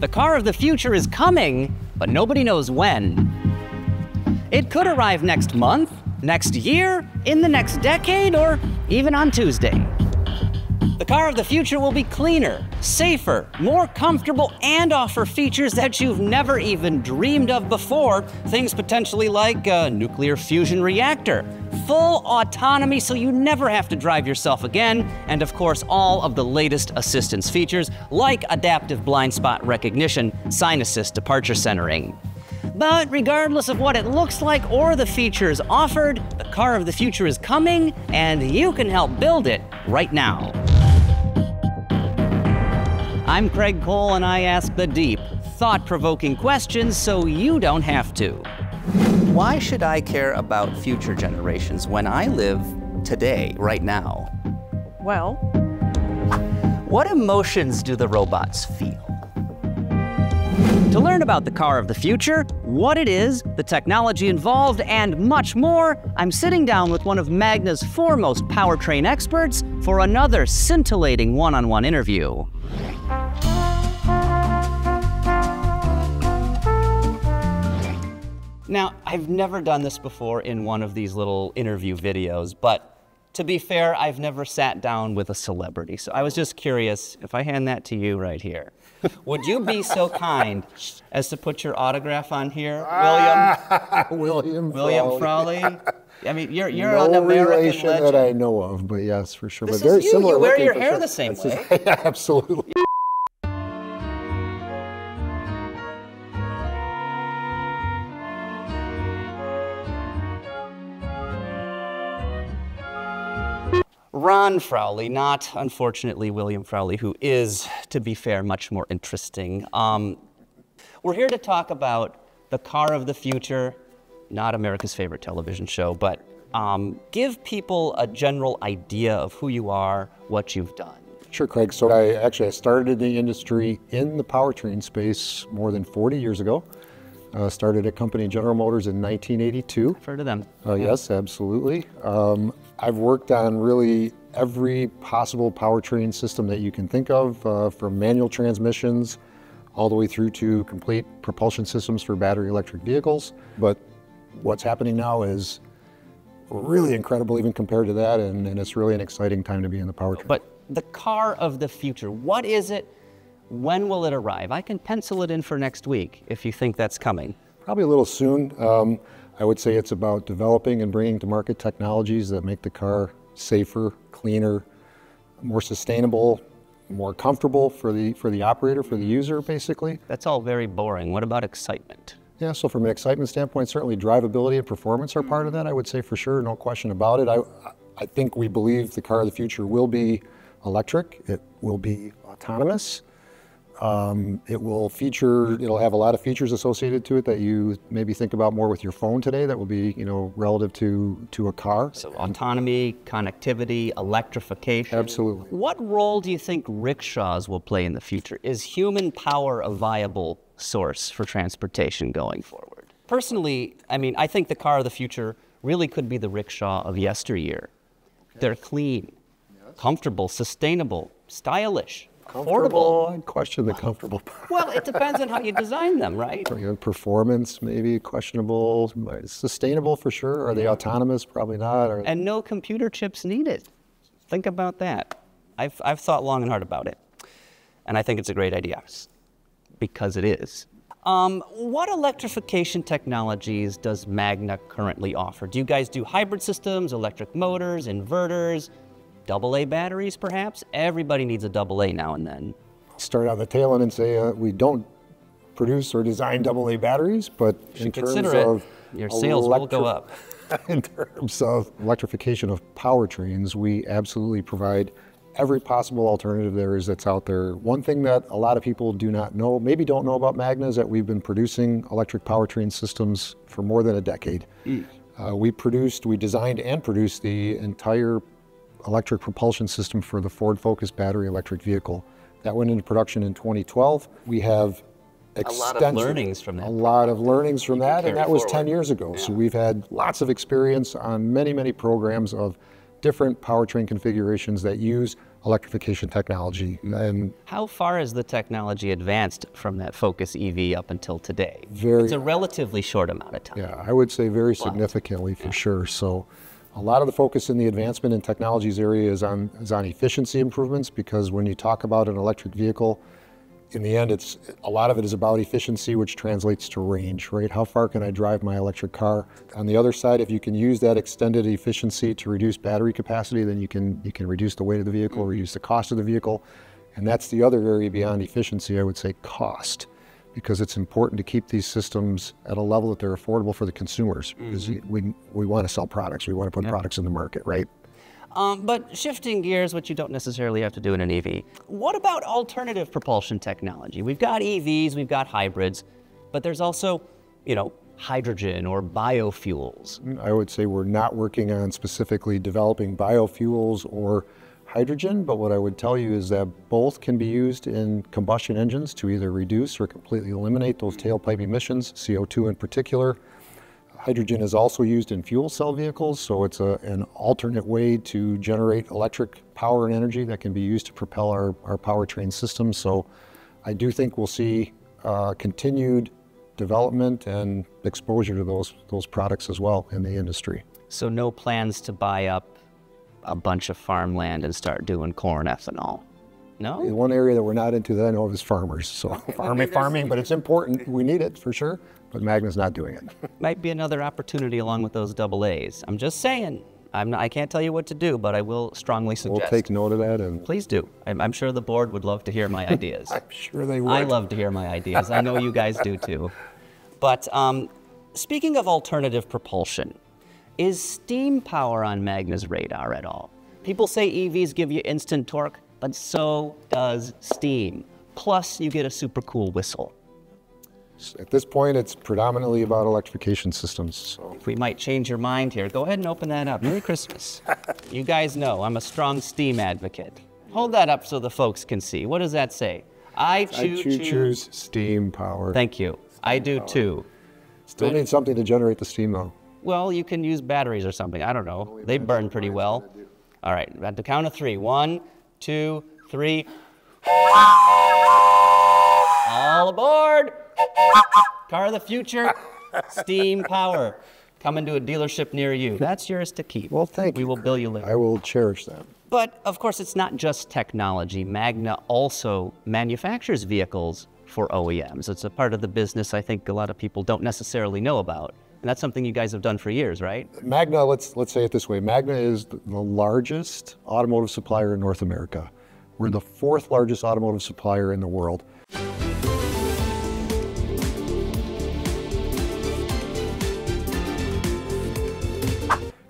The car of the future is coming, but nobody knows when. It could arrive next month, next year, in the next decade, or even on Tuesday. The car of the future will be cleaner, safer, more comfortable, and offer features that you've never even dreamed of before. Things potentially like a nuclear fusion reactor, full autonomy so you never have to drive yourself again, and of course, all of the latest assistance features like adaptive blind spot recognition, sign assist departure centering. But regardless of what it looks like or the features offered, the car of the future is coming, and you can help build it right now. I'm Craig Cole, and I ask the deep, thought provoking questions so you don't have to. Why should I care about future generations when I live today, right now? Well, What emotions do the robots feel? To learn about the car of the future, what it is, the technology involved, and much more, I'm sitting down with one of Magna's foremost powertrain experts for another scintillating one on one interview. Now, I've never done this before in one of these little interview videos, but to be fair, I've never sat down with a celebrity. So I was just curious if I hand that to you right here, would you be so kind as to put your autograph on here, ah, William? William William Frawley. Frawley? I mean, you're, you're no an American relation legend. that I know of, but yes, for sure. This but very you. similar. You wear your hair sure. the same That's way. just- yeah, absolutely. Ron Frawley, not unfortunately William Frawley, who is, to be fair, much more interesting. Um, we're here to talk about the car of the future, not America's favorite television show, but um, give people a general idea of who you are, what you've done. Sure, Craig. So I actually I started the industry in the powertrain space more than 40 years ago. Uh, started a company, General Motors, in 1982. I've heard of them. Uh, yes, absolutely. Um, I've worked on really every possible powertrain system that you can think of, uh, from manual transmissions all the way through to complete propulsion systems for battery electric vehicles. But what's happening now is really incredible, even compared to that, and, and it's really an exciting time to be in the powertrain. But the car of the future, what is it? When will it arrive? I can pencil it in for next week if you think that's coming. Probably a little soon. Um, I would say it's about developing and bringing to market technologies that make the car safer, cleaner, more sustainable, more comfortable for the for the operator, for the user, basically. That's all very boring. What about excitement? Yeah. So from an excitement standpoint, certainly drivability and performance are part of that. I would say for sure, no question about it. I I think we believe the car of the future will be electric. It will be autonomous. Um, it will feature, it'll have a lot of features associated to it that you maybe think about more with your phone today that will be, you know, relative to, to a car. So autonomy, connectivity, electrification. Absolutely. What role do you think rickshaws will play in the future? Is human power a viable source for transportation going forward? Personally, I mean, I think the car of the future really could be the rickshaw of yesteryear. They're clean, comfortable, sustainable, stylish, affordable. I'd question the comfortable part. Well, it depends on how you design them, right? Performance, maybe questionable. Sustainable for sure. Are they autonomous? Probably not. Or, And no computer chips needed. Think about that. I've, I've thought long and hard about it. And I think it's a great idea because it is. Um, what electrification technologies does Magna currently offer? Do you guys do hybrid systems, electric motors, inverters, double A batteries perhaps? Everybody needs a double A now and then. start on the tail end and say uh, we don't produce or design AA batteries, but in terms it. of Your sales will go up. in terms of electrification of powertrains, we absolutely provide every possible alternative there is that's out there. One thing that a lot of people do not know, maybe don't know about Magna, is that we've been producing electric powertrain systems for more than a decade. Uh, we produced, we designed and produced the entire electric propulsion system for the Ford Focus battery electric vehicle. That went into production in 2012. We have a lot of extensive- learnings from that A lot of learnings from that, and that was forward. 10 years ago. So we've had lots of experience on many, many programs of different powertrain configurations that use electrification technology. And How far has the technology advanced from that Focus EV up until today? Very- It's a relatively short amount of time. yeah, I would say very significantly for sure. So a lot of the focus in the advancement in technologies area is on, is on efficiency improvements because when you talk about an electric vehicle, in the end, it's a lot of it is about efficiency, which translates to range, right? How far can I drive my electric car? On the other side, if you can use that extended efficiency to reduce battery capacity, then you can you can reduce the weight of the vehicle, reduce the cost of the vehicle, and that's the other area beyond efficiency. I would say cost, because it's important to keep these systems at a level that they're affordable for the consumers. Because we we want to sell products, we want to put products in the market, right? Um, but shifting gears, which you don't necessarily have to do in an EV. What about alternative propulsion technology? We've got EVs, we've got hybrids, but there's also, you know, hydrogen or biofuels. I would say we're not working on specifically developing biofuels or hydrogen, but what I would tell you is that both can be used in combustion engines to either reduce or completely eliminate those tailpipe emissions, CO2 in particular. Hydrogen is also used in fuel cell vehicles, so it's a, an alternate way to generate electric power and energy that can be used to propel our, our powertrain system. So I do think we'll see uh, continued development and exposure to those, those products as well in the industry. So no plans to buy up a bunch of farmland and start doing corn ethanol. No? The one area that we're not into that I know of is farmers. So farming, farming, but it's important. We need it for sure. But Magna's not doing it. Might be another opportunity along with those double A's. I'm just saying. I'm not, I can't tell you what to do, but I will strongly suggest. We'll take note of that, and Please do. I'm, I'm sure the board would love to hear my ideas. I'm sure they would. I love to hear my ideas. I know you guys do too. But um, speaking of alternative propulsion, is steam power on Magna's radar at all? People say EVs give you instant torque, but so does steam. Plus, you get a super cool whistle. At this point, it's predominantly about electrification systems. So If we might change your mind here, go ahead and open that up. Merry Christmas. you guys know I'm a strong steam advocate. Hold that up so the folks can see. What does that say? I I choo choo choo. choose steam power. Thank you. I do too. Still need something to generate the steam, though. Well, you can use batteries or something. I don't know. They burn pretty well. All right, at the count of three. One, two, three. All aboard! Car of the future, steam power. Coming to a dealership near you. That's yours to keep. Well, thank We you. will bill you later. I will cherish that. But of course, it's not just technology. Magna also manufactures vehicles for OEMs. It's a part of the business I think a lot of people don't necessarily know about. And that's something you guys have done for years, right? Magna, let's let's say it this way: Magna is the largest automotive supplier in North America. We're the fourth largest automotive supplier in the world.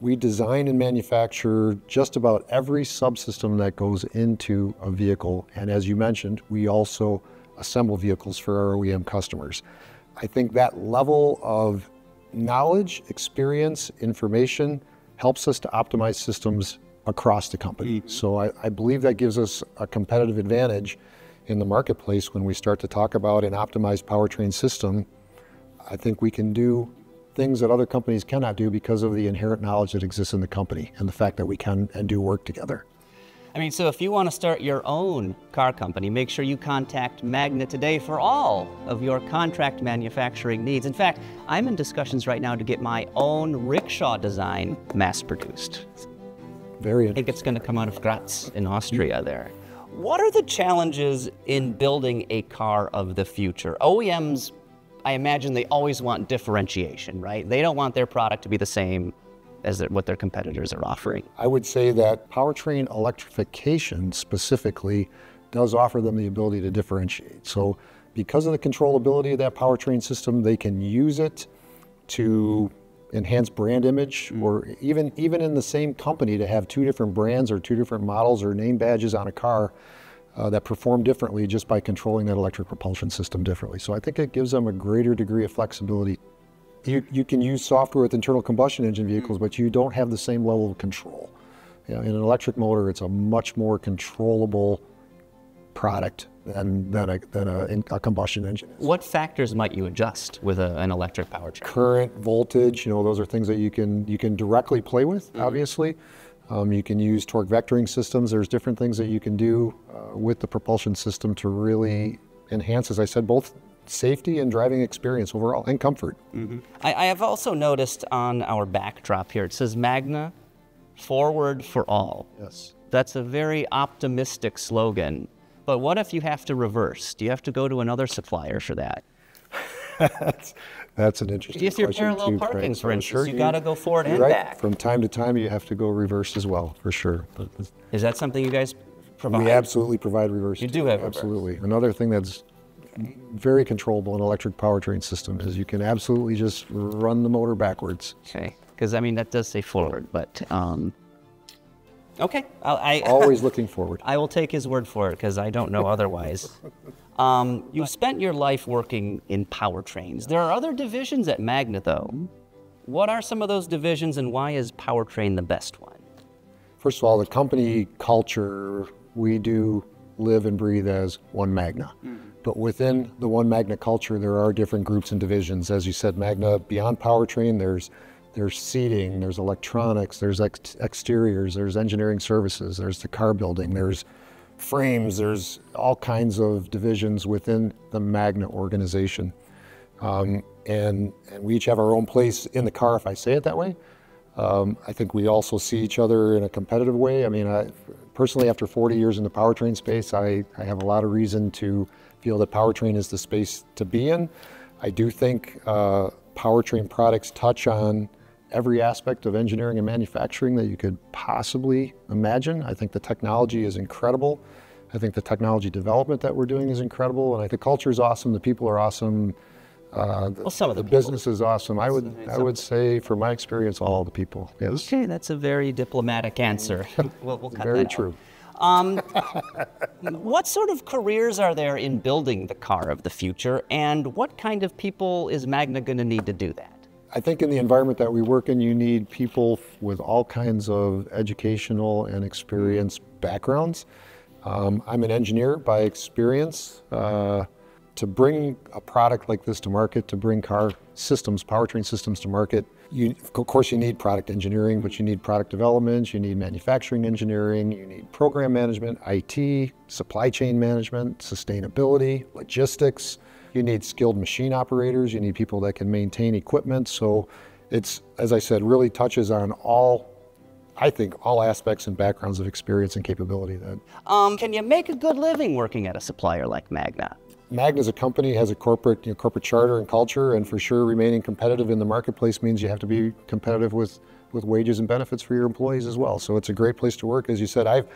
We design and manufacture just about every subsystem that goes into a vehicle. And as you mentioned, we also assemble vehicles for our OEM customers. I think that level of knowledge, experience, information helps us to optimize systems across the company. Mm-hmm. So I, I believe that gives us a competitive advantage in the marketplace when we start to talk about an optimized powertrain system. I think we can do things that other companies cannot do because of the inherent knowledge that exists in the company and the fact that we can and do work together. I mean, so if you want to start your own car company, make sure you contact Magna today for all of your contract manufacturing needs. In fact, I'm in discussions right now to get my own rickshaw design mass produced. Very I think it's going to come out of Graz in Austria there. What are the challenges in building a car of the future? OEMs, I imagine they always want differentiation, right? They don't want their product to be the same as what their competitors are offering. I would say that powertrain electrification specifically does offer them the ability to differentiate. So, because of the controllability of that powertrain system, they can use it to enhance brand image, or even even in the same company to have two different brands or two different models or name badges on a car uh, that perform differently just by controlling that electric propulsion system differently. So, I think it gives them a greater degree of flexibility you, you can use software with internal combustion engine vehicles, but you don't have the same level of control. You know, in an electric motor, it's a much more controllable product than, than, a, than a, a combustion engine is. What factors might you adjust with a, an electric powertrain? Current, voltage, you know, those are things that you can, you can directly play with, obviously. Um, you can use torque vectoring systems. There's different things that you can do uh, with the propulsion system to really enhance, as I said, both safety and driving experience overall and comfort. Mm-hmm. I, I have also noticed on our backdrop here, it says Magna, forward for all. Yes. That's a very optimistic slogan. But what if you have to reverse? Do you have to go to another supplier for that? that's, that's an interesting if you're question parallel too, parking, for instance, sure, you got to go forward and right. back. From time to time, you have to go reverse as well, for sure. But Is that something you guys provide? we absolutely provide reverse. You do have reverse. absolutely. Another thing that's very controllable in electric powertrain system is you can absolutely just run the motor backwards. Okay, because I mean that does say forward, but um, okay, I'll, I Always looking forward. I will take his word for it because I don't know otherwise. Um, you've spent your life working in powertrains. There are other divisions at Magna, though. What are some of those divisions, and why is powertrain the best one? First of all, the company culture, we do live and breathe as one Magna. But within the one Magna culture, there are different groups and divisions. As you said, Magna, beyond powertrain, there's there's seating, there's electronics, there's ex- exteriors, there's engineering services, there's the car building, there's frames, there's all kinds of divisions within the Magna organization. Um, and, and we each have our own place in the car, if I say it that way. Um, I think we also see each other in a competitive way. I mean, I, personally, after 40 years in the powertrain space, I, I have a lot of reason to feel that powertrain is the space to be in. I do think uh, powertrain products touch on every aspect of engineering and manufacturing that you could possibly imagine. I think the technology is incredible. I think the technology development that we're doing is incredible, and I think culture is awesome. The people are awesome. Uh, the, Well, some of the the business is awesome. I would, I would say, from my experience, all the people. Yes, Okay, that's a very diplomatic answer. we'll, we'll cut very that out. true. Um, what sort of careers are there in building the car of the future, and what kind of people is Magna going to need to do that? I think in the environment that we work in, you need people with all kinds of educational and experience backgrounds. Um, I'm an engineer by experience. Uh, to bring a product like this to market, to bring car systems, powertrain systems to market, you, of course you need product engineering, but you need product development, you need manufacturing engineering, you need program management, IT, supply chain management, sustainability, logistics. You need skilled machine operators, you need people that can maintain equipment. So it's, as I said, really touches on all, I think, all aspects and backgrounds of experience and capability that Um, can you make a good living working at a supplier like Magna? Magna as a company has a corporate, you know, corporate charter and culture, and for sure remaining competitive in the marketplace means you have to be competitive with, with wages and benefits for your employees as well. So it's a great place to work. As you said, I've,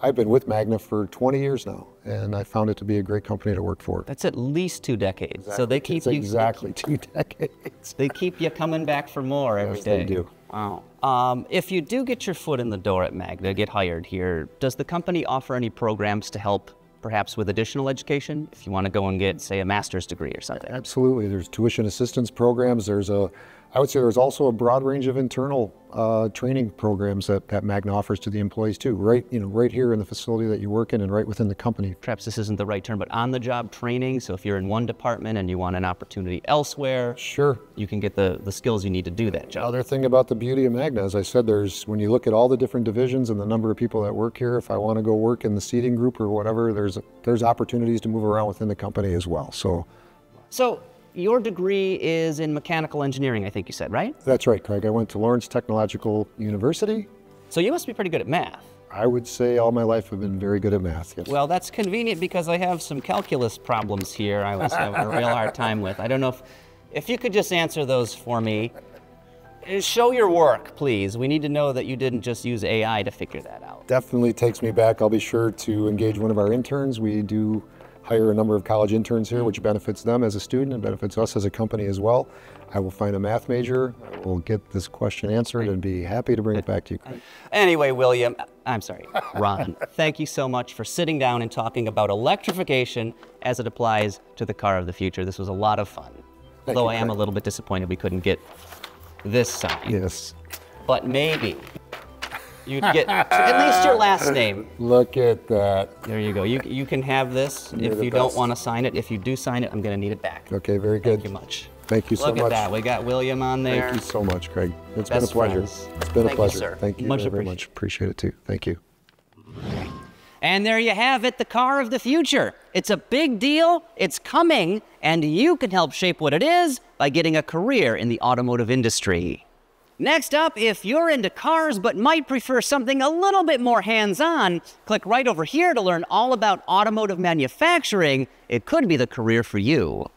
I've been with Magna for 20 years now, and I found it to be a great company to work for. That's at least two decades. So they keep It's you exactly two decades. They keep you coming back for more every Yes, day. they do. Wow. Um, if you do get your foot in the door at Magna, get hired here, does the company offer any programs to help perhaps with additional education if you want to go and get, say, a master's degree or something? Absolutely. There's tuition assistance programs. There's a, I would say there's also a broad range of internal uh, training programs that, that Magna offers to the employees too. Right, you know, right here in the facility that you work in and right within the company. Perhaps this isn't the right term, but on the job training. So if you're in one department and you want an opportunity elsewhere, Sure. you can get the, the skills you need to do that job. Other thing about the beauty of Magna, as I said, there's when you look at all the different divisions and the number of people that work here. If I want to go work in the seating group or whatever, there's there's opportunities to move around within the company as well. So So your degree is in mechanical engineering, I think you said, right? that's right, Craig. I went to Lawrence Technological University. So you must be pretty good at math. I would say all my life I've been very good at math. Yes. Well, that's convenient because I have some calculus problems here I was having a real hard time with. I don't know if, if you could just answer those for me. Uh, Show your work, please. We need to know that you didn't just use AI to figure that out. definitely takes me back. I'll be sure to engage one of our interns. We do hire a number of college interns here, which mm-hmm. benefits them as a student and benefits us as a company as well. I will find a math major. I will get this question answered and be happy to bring it back to you. Anyway, William, I'm sorry, Ron, thank you so much for sitting down and talking about electrification as it applies to the car of the future. This was a lot of fun. Thank Although you, I am a little bit disappointed we couldn't get this sign. Yes. But maybe You get at least your last name. Look at that. There you go. You, you can have this You're if the you don't want to sign it. If you do sign it, I'm going to need it back. Okay, very good. Thank you much. Thank you so much. Look at that. We got William on there. Thank you so much, Craig. It's Best been a pleasure. friends. It's been a Thank you, pleasure. sir. Thank you Much very much. Appreciate it too. Thank you. And there you have it, the car of the future. It's a big deal, it's coming, and you can help shape what it is by getting a career in the automotive industry. Next up, if you're into cars but might prefer something a little bit more hands on, click right over here to learn all about automotive manufacturing. It could be the career for you.